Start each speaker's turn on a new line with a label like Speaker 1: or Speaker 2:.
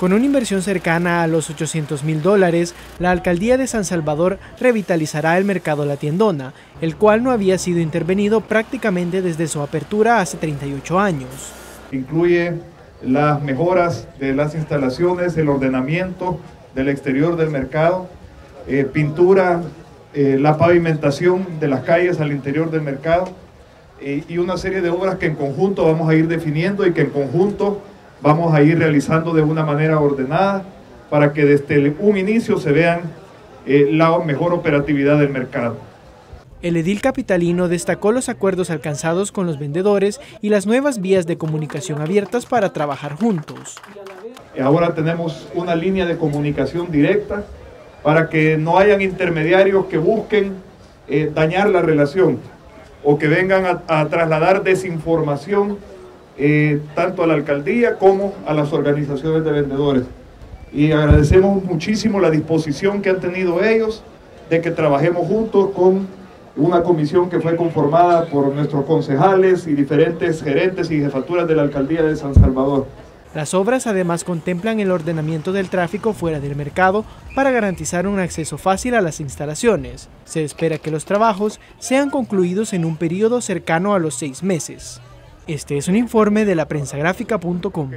Speaker 1: Con una inversión cercana a los 800 mil dólares, la alcaldía de San Salvador revitalizará el mercado La Tiendona, el cual no había sido intervenido prácticamente desde su apertura hace 38 años.
Speaker 2: Incluye las mejoras de las instalaciones, el ordenamiento del exterior del mercado, eh, pintura, eh, la pavimentación de las calles al interior del mercado eh, y una serie de obras que en conjunto vamos a ir definiendo y que en conjunto vamos a ir realizando de una manera ordenada para que desde un inicio se vean eh, la mejor operatividad del mercado.
Speaker 1: El edil capitalino destacó los acuerdos alcanzados con los vendedores y las nuevas vías de comunicación abiertas para trabajar juntos.
Speaker 2: Ahora tenemos una línea de comunicación directa para que no hayan intermediarios que busquen eh, dañar la relación o que vengan a trasladar desinformación eh, tanto a la alcaldía como a las organizaciones de vendedores. Y agradecemos muchísimo la disposición que han tenido ellos de que trabajemos juntos con una comisión que fue conformada por nuestros concejales y diferentes gerentes y jefaturas de la alcaldía de San Salvador.
Speaker 1: Las obras además contemplan el ordenamiento del tráfico fuera del mercado para garantizar un acceso fácil a las instalaciones. Se espera que los trabajos sean concluidos en un periodo cercano a los seis meses. Este es un informe de la prensagráfica.com.